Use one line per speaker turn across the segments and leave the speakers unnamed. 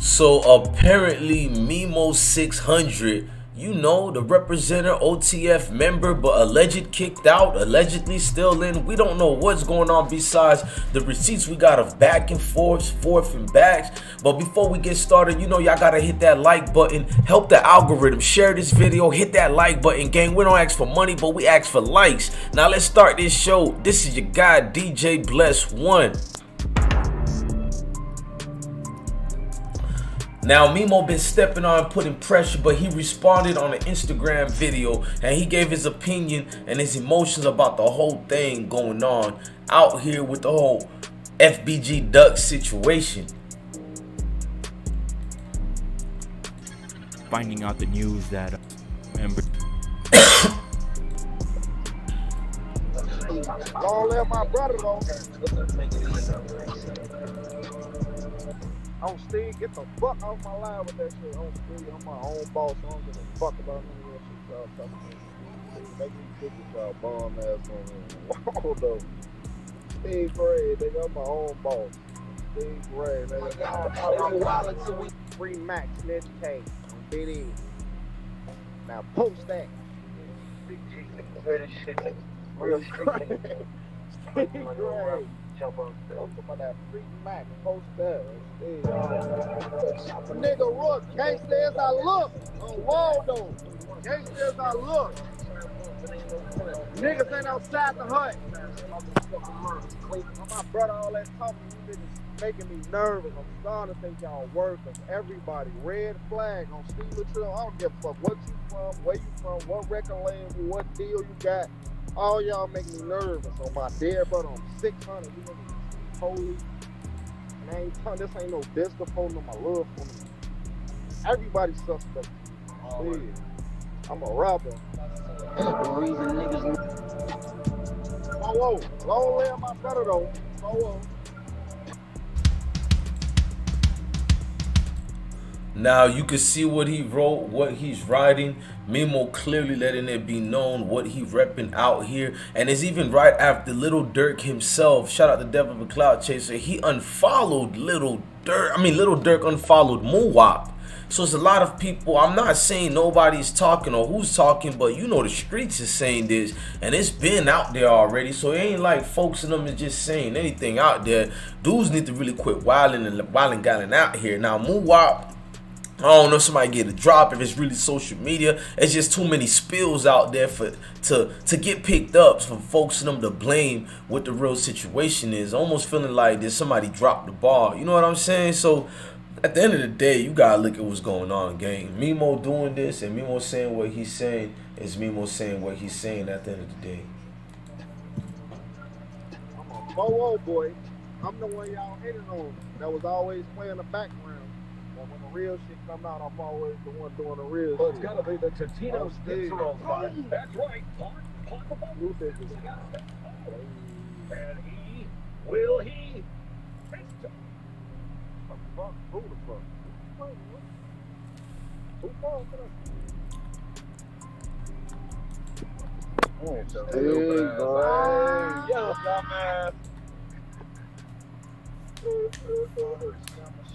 So apparently Memo 600, you know, the representative OTF member, but alleged kicked out, allegedly still in. We don't know what's going on besides the receipts we got of back and forth, forth and backs. But before we get started, you know, y'all gotta hit that like button, help the algorithm, share this video, hit that like button, gang. We don't ask for money, but we ask for likes. Now let's start this show. This is your guy, DJ Blessone. Now Memo been stepping on putting pressure, but he responded on an Instagram video and he gave his opinion and his emotions about the whole thing going on out here with the whole FBG Duck situation.
Finding out the news that uh, member
Long live my brother though. I'm still get the fuck off my line with that shit. I'm still I'm my own boss. I don't give a fuck about none of that shit y'all talking about. Make me sick with y'all bomb ass on Hold up. Steve Gray, nigga, I'm my own boss. Steve Gray, nigga. Free Max, Nick K. BD. Now post that.
Pretty shit, real street
Steve Gray. Nigga, look, gangsta as I look on Waldo. Gangsta as I look. Niggas ain't outside the hut. My brother, all that talking, you niggas making me nervous. I'm starting to think y'all worthless. Everybody, red flag on Steeler Trail. I don't give a fuck what you from, where you from, what record label, what deal you got. All y'all make me nervous. On my dead brother, I'm 600. You niggas holy. And I ain't telling this ain't no disco phone no my love for me. Everybody suspect. Yeah. I'm a robber. Whoa, whoa. Long live my brother though. Whoa, oh. whoa.
Now you can see what he wrote, what he's writing. Memo clearly letting it be known what he repping out here. And it's even right after Lil Durk himself. Shout out to Devil of a Cloud Chaser. He unfollowed Lil Durk. I mean Lil Durk unfollowed Moowop. So it's a lot of people. I'm not saying nobody's talking or who's talking, but you know the streets is saying this, and it's been out there already. So it ain't like folks in them is just saying anything out there. Dudes need to really quit wilding and wilding galling out here. Now Moowop I don't know if somebody get a drop if it's really social media. It's just too many spills out there for to to get picked up for folks and them to blame what the real situation is. Almost feeling like did somebody drop the ball. You know what I'm saying? So at the end of the day, you gotta look at what's going on, gang. Memo doing this and Memo saying what he's saying is Memo saying what he's saying at the end of the day.
A whoa, boy. I'm the one y'all hated on. That was always playing the background. But when the real shit come out, I'm always the one doing the real
Well, it's
shit.
gotta be the Totino's
Oh, Steve.
Cicero fight. That's right. Park, park above.
You bitches.
And he, will he?
The fuck? Who the fuck? Who talking? Hey, boy. Ah.
Yo, dumbass.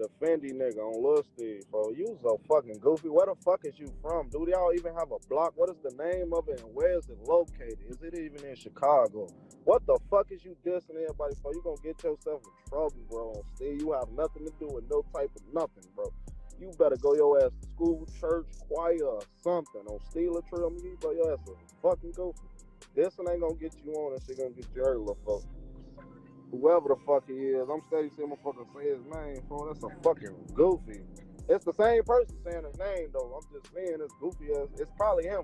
The Fendi nigga on Lil Steve, bro. You so fucking goofy. Where the fuck is you from? Do y'all even have a block? What is the name of it and where is it located? Is it even in Chicago? What the fuck is you dissing everybody for? You gonna get yourself in trouble, bro. On Steve, you have nothing to do with no type of nothing, bro. You better go your ass to school, church, choir, or something. On Steeler Trail, you go your ass a fucking goofy. This one ain't gonna get you on and shit gonna get you hurt, little fuck. Whoever the fuck he is, I'm steady seeing motherfucker say his name, bro. That's a fucking goofy. It's the same person saying his name though. I'm just saying it's goofy as it's probably him.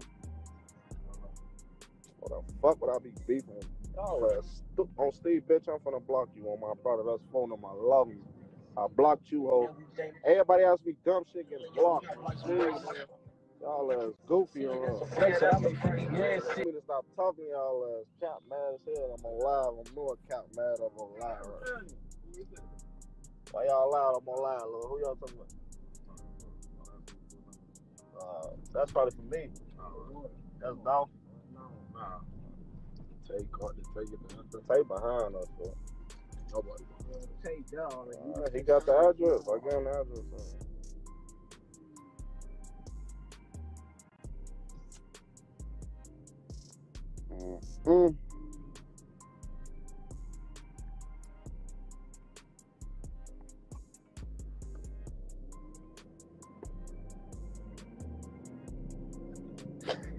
What the fuck would I be beefing? Y'all ass stu- on Steve, bitch. I'm finna block you on my brother. That's phone number. I love you. I blocked you, ho. Everybody else be dumb shit getting blocked. Steve,
Y'all ass goofy on her.
Get out of free gas.
I need to stop talking to y'all ass. Cap mad as hell. I'm on live. I'm doing cap mad. I'm on live. Right? Why y'all loud? I'm on live, Lil. Who y'all talking about? Uh, that's probably for me. That's Dolph.
Nah. Take caught to take it to answer.
Tay behind us, bro.
Nobody.
Uh, he got the address. I got him the address. Mm.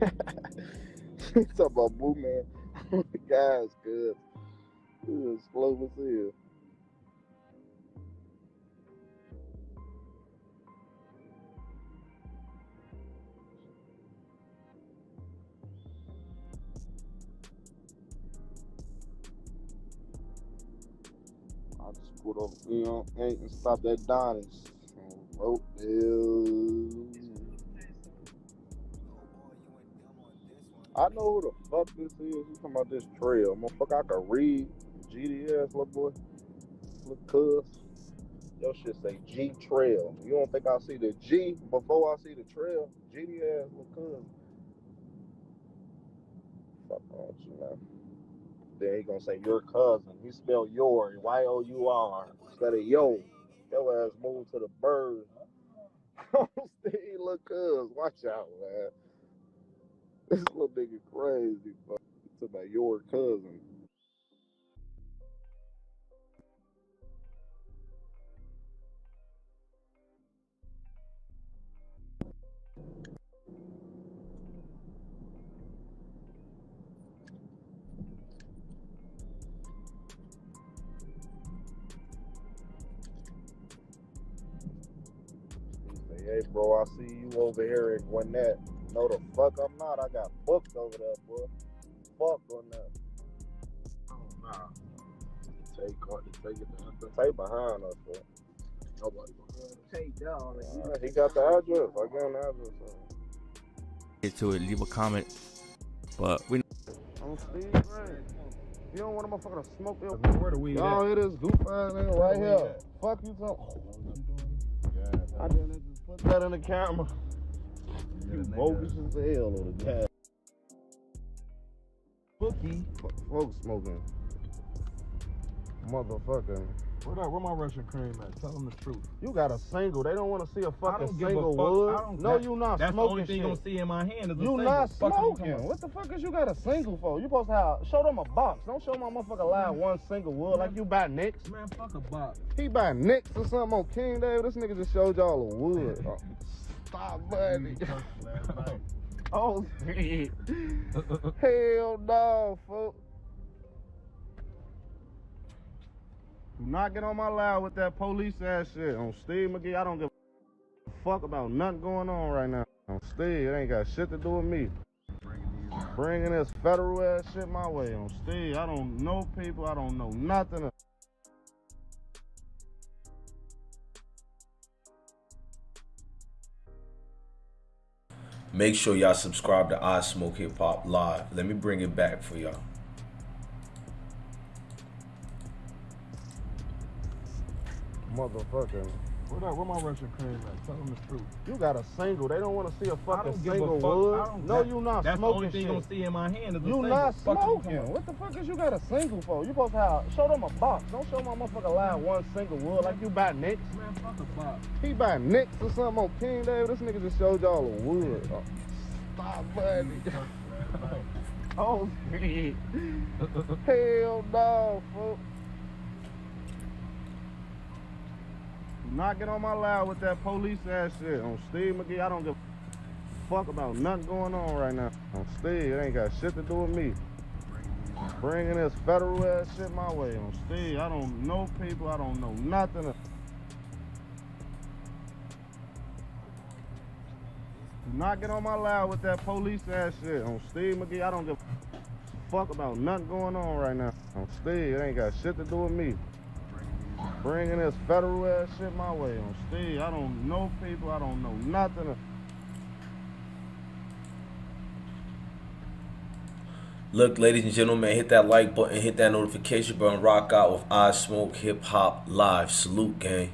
He talking about Boo Man. the guy's good. He is slow as hell. I just put up, you know, ain't and stop that Donnie's. Rope. I know who the fuck this is. You talking about this trail. Motherfucker, I can read. GDS, little boy. Little cuz. Your shit say G Trail. You don't think I see the G before I see the trail? GDS, little cuz. Fuck on you, man. Then he gonna say your cousin. He spelled your, Y O U R, instead of yo. Your ass moved to the bird. Look, cuz. Watch out, man. This little nigga crazy, fuck. It's about your cousin. Hey, bro, I see you over here in Gwinnett. No, the fuck I'm not. I got booked over there, boy. Fuck on that.
Oh, nah. Take caught to take it to answer.
Tay behind us, bro.
Nobody.
Uh, he got the address. I got him the address.
Get to it, leave a comment. But we
I'm Steve Gray. You don't want a motherfucker to smoke your
Where the weed
Y'all
at?
hear this goof ass nigga right
Where
here. Fuck you talking. I just put that in the camera. You bogus as hell on the gas. Bookie. Folks smoking. Motherfucker.
Where? Where my Russian cream at? Tell them the truth.
You got a single. They don't want to see a fucking
don't a
single
fuck.
wood. No,
that-
you not
That's the
smoking
only thing you're gonna see in my hand is a
You
single.
not smoking. What the fuck is you got a single for? You supposed to have show them a box. Don't show my motherfucker live one single wood like you buy Nicks.
Man, fuck a box.
He buy Nicks or something on King David. This nigga just showed y'all a wood. Oh, stop, buddy. Oh shit. Hell no, not get on my loud with that police ass shit. On Steve McGee, I don't give a fuck about nothing going on right now. On Steve, it ain't got shit to do with me. Bringing this federal ass shit my way. On Steve, I don't know people. I don't know nothing.
Make sure y'all subscribe to I Smoke Hip Hop Live. Let me bring it back for y'all.
Motherfucker.
Where my Russian cream at? Tell them the truth.
You got a single. They don't want to see a fucking single
a fuck.
wood.
I don't,
No,
that-
you not
That's the only
smoking
thing
shit.
gonna see in my hand is a
You
single.
not smoking. What the fuck is you got a single for? You supposed to have show them a box. Don't show my motherfucker live one single wood like you buy Nicks.
Man, fuck a box.
He buy Nicks or something on King David. This nigga just showed y'all a wood. Oh, stop, buddy. oh shit. Hell no, folks. Get on my loud with that police ass shit. On Steve McGee, I don't give a fuck about nothing going on right now. On Steve, it ain't got shit to do with me. Bringing this federal ass shit my way. On Steve, I don't know people. I don't know nothing. Not get on my loud with that police ass shit. On Steve McGee, I don't give a fuck about nothing going on right now. On Steve, it ain't got shit to do with me bringing this federal ass shit my way on Steve. I don't know people. I don't know nothing.
Look, ladies and gentlemen, hit that like button, hit that notification button, rock out with I Smoke Hip Hop Live. Salute, gang.